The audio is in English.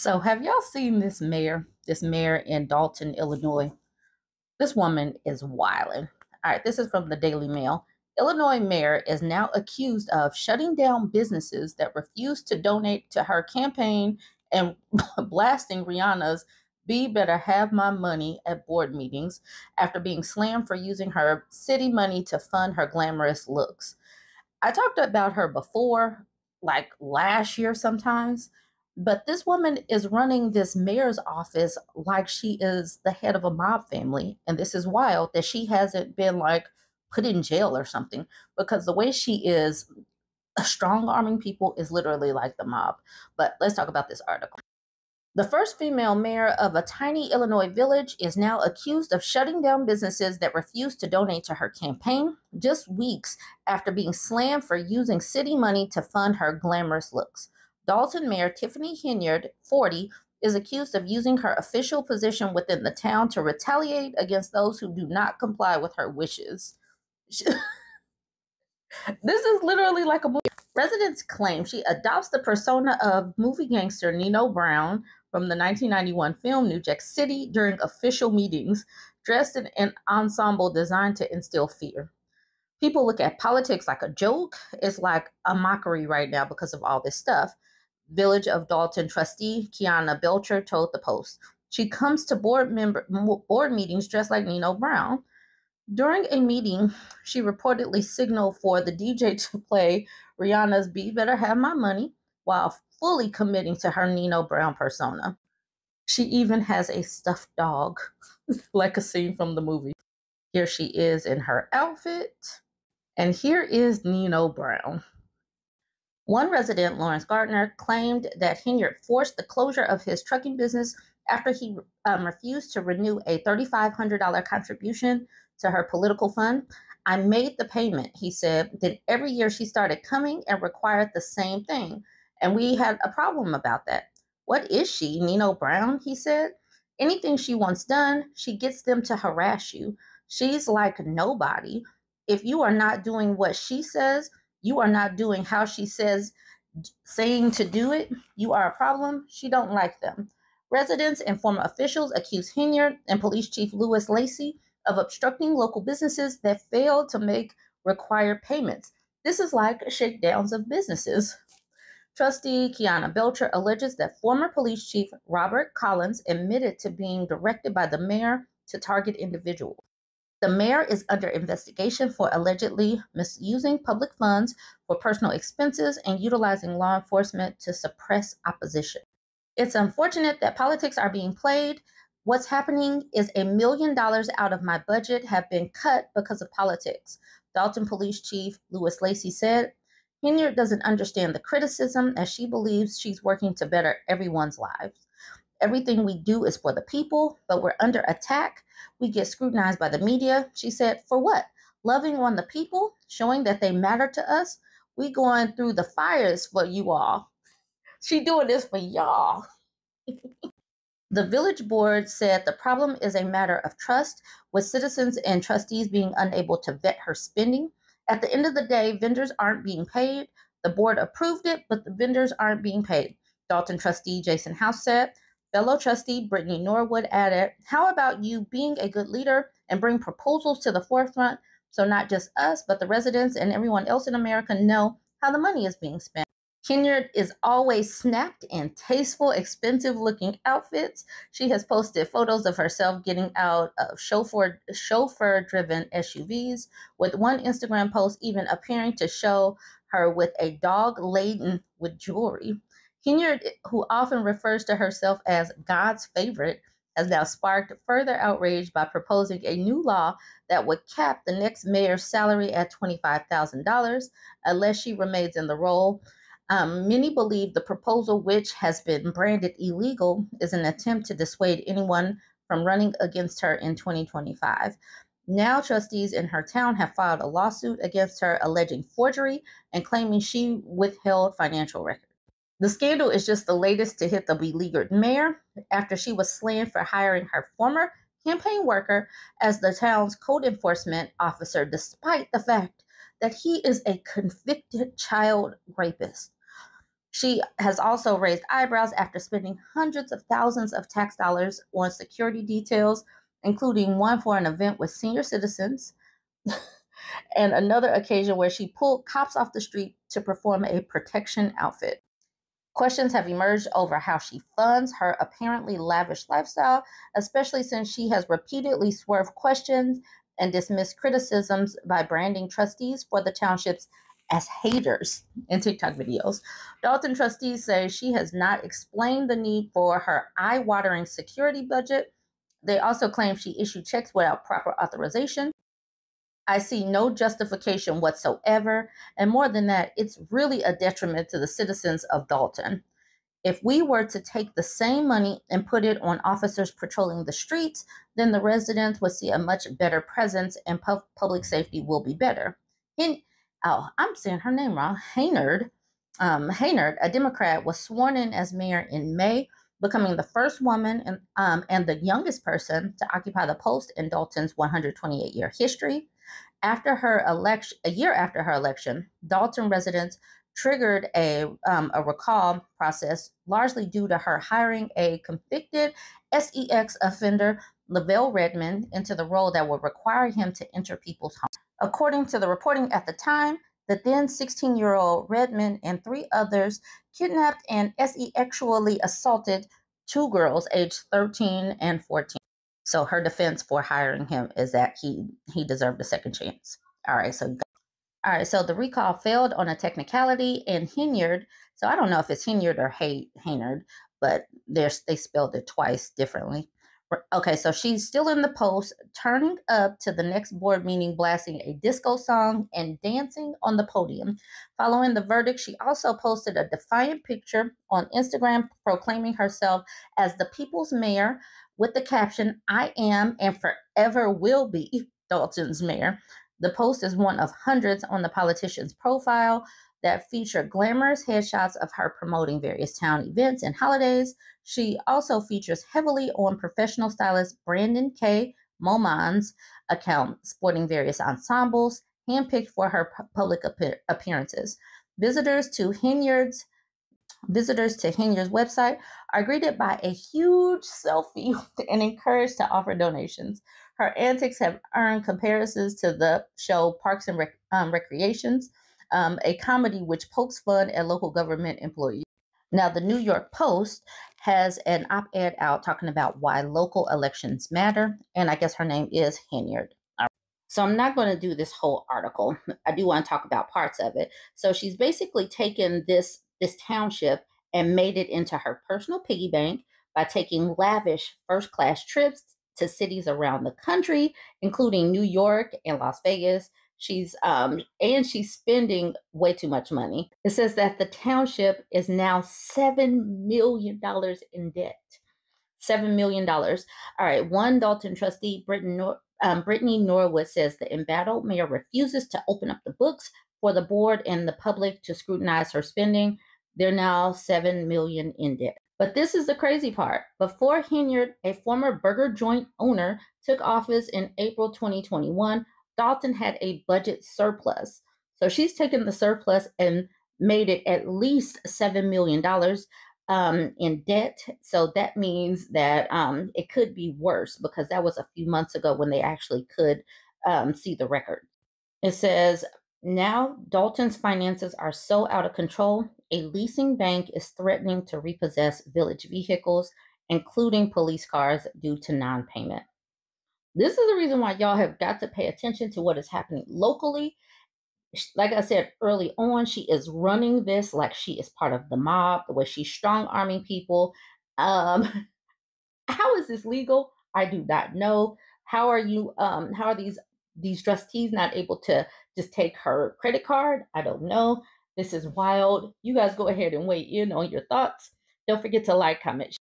So, have y'all seen this mayor, this mayor in Dolton, Illinois? This woman is wilding. All right, this is from the Daily Mail. Illinois mayor is now accused of shutting down businesses that refuse to donate to her campaign and blasting Rihanna's Be Better Have My Money at board meetings after being slammed for using her city money to fund her glamorous looks. I talked about her before, like last year sometimes. But this woman is running this mayor's office like she is the head of a mob family. And this is wild that she hasn't been like put in jail or something because the way she is strong arming people is literally like the mob. But let's talk about this article. The first female mayor of a tiny Illinois village is now accused of shutting down businesses that refuse to donate to her campaign just weeks after being slammed for using city money to fund her glamorous looks. Dolton Mayor Tiffany Henyard, 40, is accused of using her official position within the town to retaliate against those who do not comply with her wishes. this is literally like a movie. Residents claim she adopts the persona of movie gangster Nino Brown from the 1991 film New Jack City during official meetings, dressed in an ensemble designed to instill fear. People look at politics like a joke. It's like a mockery right now because of all this stuff. Village of Dolton trustee Kiana Belcher told the Post. She comes to board member board meetings dressed like Nino Brown. During a meeting, she reportedly signaled for the DJ to play Rihanna's "Be Better Have My Money" while fully committing to her Nino Brown persona. She even has a stuffed dog, like a scene from the movie. Here she is in her outfit, and here is Nino Brown. One resident, Lawrence Gardner, claimed that Henyard forced the closure of his trucking business after he um, refused to renew a $3,500 contribution to her political fund. I made the payment, he said. Then every year she started coming and required the same thing. And we had a problem about that. What is she, Nino Brown? He said. Anything she wants done, she gets them to harass you. She's like nobody. If you are not doing what she says, you are not doing how she says saying to do it, you are a problem. She don't like them. Residents and former officials accuse Henyard and Police Chief lewis Lacey of obstructing local businesses that failed to make required payments. This is like shakedowns of businesses. Trustee Kiana Belcher alleges that former police chief Robert Collins admitted to being directed by the mayor to target individuals. The mayor is under investigation for allegedly misusing public funds for personal expenses and utilizing law enforcement to suppress opposition. It's unfortunate that politics are being played. What's happening is a million dollars out of my budget have been cut because of politics. Dolton Police Chief Lewis Lacey said, Henyard doesn't understand the criticism as she believes she's working to better everyone's lives. Everything we do is for the people, but we're under attack. We get scrutinized by the media. She said, For what? Loving on the people, showing that they matter to us. We going through the fires for you all. She doing this for y'all. the village board said the problem is a matter of trust, with citizens and trustees being unable to vet her spending. At the end of the day, vendors aren't being paid. The board approved it, but the vendors aren't being paid. Dolton trustee Jason House said Fellow trustee Brittany Norwood added, How about you being a good leader and bring proposals to the forefront so not just us, but the residents and everyone else in America know how the money is being spent? Henyard is always snapped in tasteful, expensive looking outfits. She has posted photos of herself getting out of chauffeur chauffeur driven SUVs, with one Instagram post even appearing to show her with a dog laden with jewelry. Henyard, who often refers to herself as God's favorite, has now sparked further outrage by proposing a new law that would cap the next mayor's salary at $25,000 unless she remains in the role. Um, many believe the proposal, which has been branded illegal, is an attempt to dissuade anyone from running against her in 2025. Now, trustees in her town have filed a lawsuit against her alleging forgery and claiming she withheld financial records. The scandal is just the latest to hit the beleaguered mayor after she was slammed for hiring her former campaign worker as the town's code enforcement officer, despite the fact that he is a convicted child rapist. She has also raised eyebrows after spending hundreds of thousands of tax dollars on security details, including one for an event with senior citizens, and another occasion where she pulled cops off the street to perform a protection outfit. Questions have emerged over how she funds her apparently lavish lifestyle, especially since she has repeatedly swerved questions and dismissed criticisms by branding trustees for the townships as haters in TikTok videos. Dolton trustees say she has not explained the need for her eye watering security budget. They also claim she issued checks without proper authorization. I see no justification whatsoever. And more than that, it's really a detriment to the citizens of Dolton. If we were to take the same money and put it on officers patrolling the streets, then the residents would see a much better presence and pu- public safety will be better. In, oh, I'm saying her name wrong. Haynard, um, Heynard, a Democrat, was sworn in as mayor in May, becoming the first woman and, um, and the youngest person to occupy the post in Dolton's 128 year history. After her election, a year after her election, Dolton residents triggered a, um, a recall process largely due to her hiring a convicted SEX offender, Lavelle Redmond, into the role that would require him to enter people's homes. According to the reporting at the time, the then 16 year old Redmond and three others kidnapped and sexually assaulted two girls aged 13 and 14. So her defense for hiring him is that he he deserved a second chance. All right, so all right, so the recall failed on a technicality, and Henyard. So I don't know if it's Henyard or Hay Haynard, but there's they spelled it twice differently. Okay, so she's still in the post, turning up to the next board meeting, blasting a disco song and dancing on the podium. Following the verdict, she also posted a defiant picture on Instagram proclaiming herself as the people's mayor with the caption, I am and forever will be Dolton's mayor. The post is one of hundreds on the politician's profile that feature glamorous headshots of her promoting various town events and holidays. She also features heavily on professional stylist Brandon K. Moman's account, sporting various ensembles handpicked for her public appearances. Visitors to Henyard's visitors to Henyard's website are greeted by a huge selfie and encouraged to offer donations. Her antics have earned comparisons to the show Parks and Rec- um, Recreations, um, a comedy which pokes fun at local government employees. Now, the New York Post has an op ed out talking about why local elections matter, and I guess her name is Henyard. So I'm not going to do this whole article. I do want to talk about parts of it. So she's basically taken this this township and made it into her personal piggy bank by taking lavish first class trips to cities around the country, including New York and Las Vegas. She's um and she's spending way too much money. It says that the township is now seven million dollars in debt. Seven million dollars. All right. One Dolton trustee, Brittany, Nor- um, Brittany Norwood, says the embattled mayor refuses to open up the books for the board and the public to scrutinize her spending. They're now seven million in debt. But this is the crazy part. Before Henyard, a former burger joint owner, took office in April 2021, Dolton had a budget surplus. So she's taken the surplus and made it at least $7 million um, in debt. So that means that um, it could be worse because that was a few months ago when they actually could um, see the record. It says now Dolton's finances are so out of control, a leasing bank is threatening to repossess village vehicles, including police cars, due to non payment. This is the reason why y'all have got to pay attention to what is happening locally. Like I said early on, she is running this like she is part of the mob, the way she's strong arming people. Um, how is this legal? I do not know. How are you? Um, how are these these trustees not able to just take her credit card? I don't know. This is wild. You guys go ahead and weigh in on your thoughts. Don't forget to like, comment,